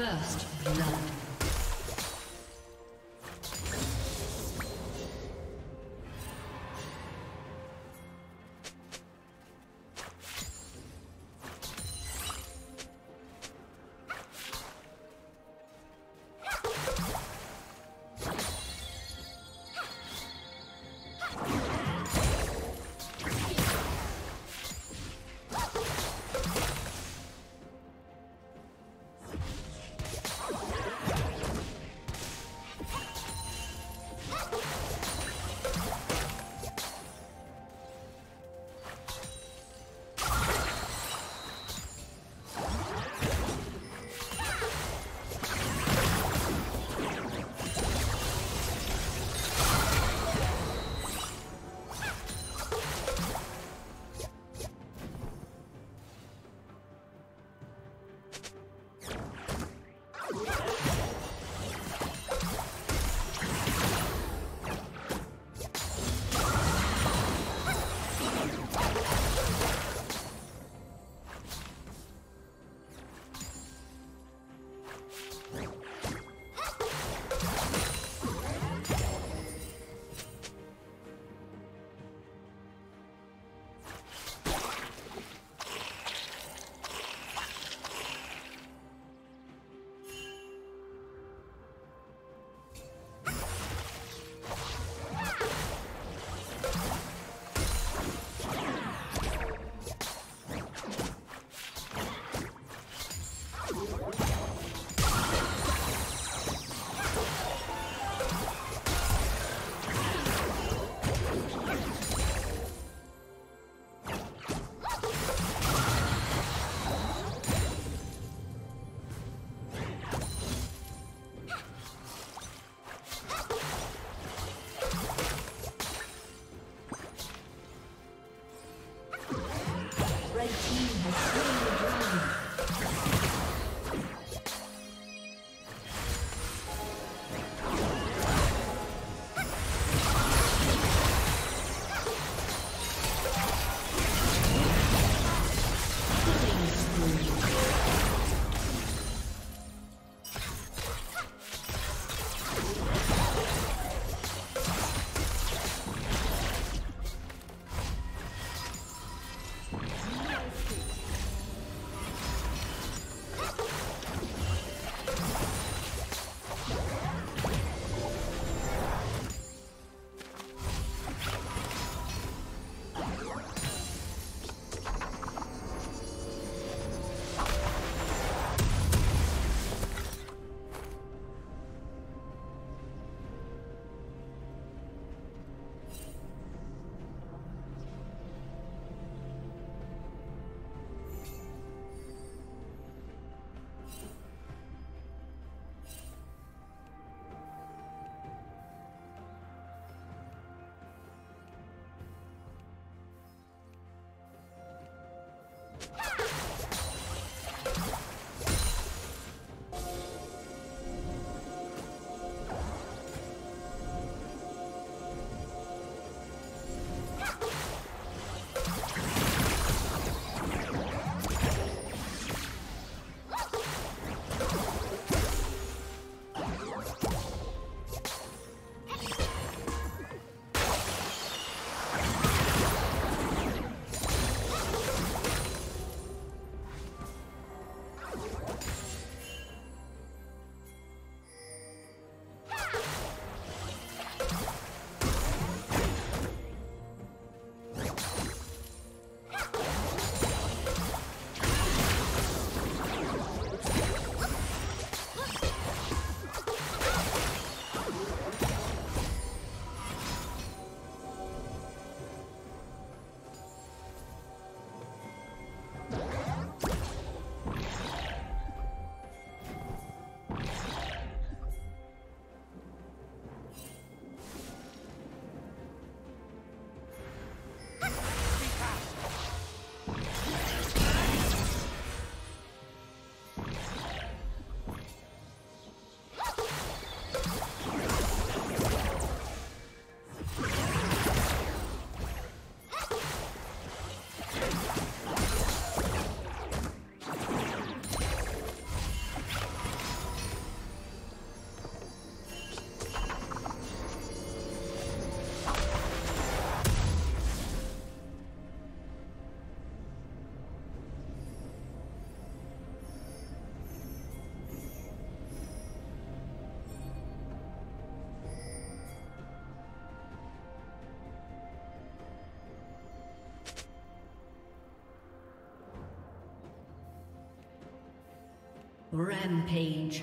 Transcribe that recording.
First blood. Thank you. Rampage.